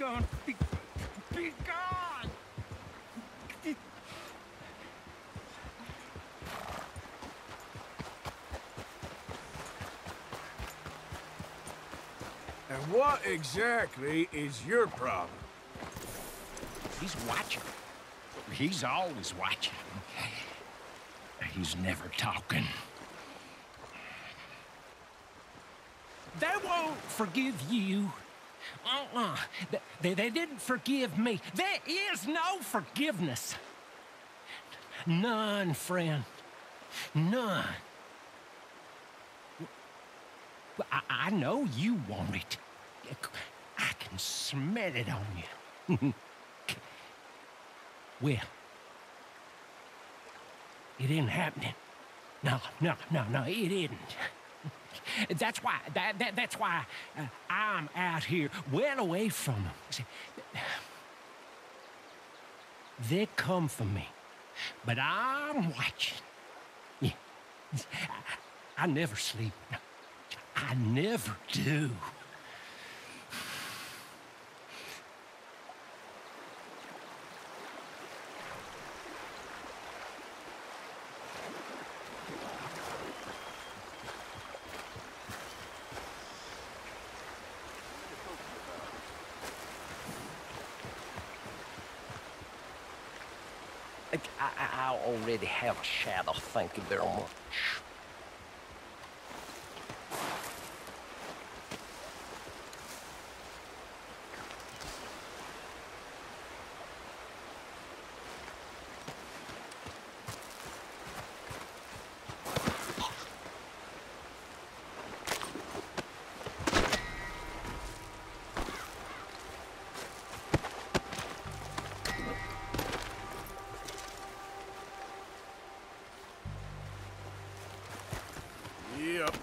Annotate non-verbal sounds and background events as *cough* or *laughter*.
gone. Be, be gone! And what exactly is your problem? He's watching. He's always watching. He's never talking. They won't forgive you. Uh-uh. They, they didn't forgive me. There is no forgiveness. None, friend. None. I, I know you want it. I can smell it on you. *laughs* well, it ain't happening. No, no, no, no, it isn't. That's why, that, that, that's why uh, I'm out here, well away from them. See, they come for me, but I'm watching. Yeah, I, I never sleep. I never do. I, I already have a shadow, thank you very much. Yep.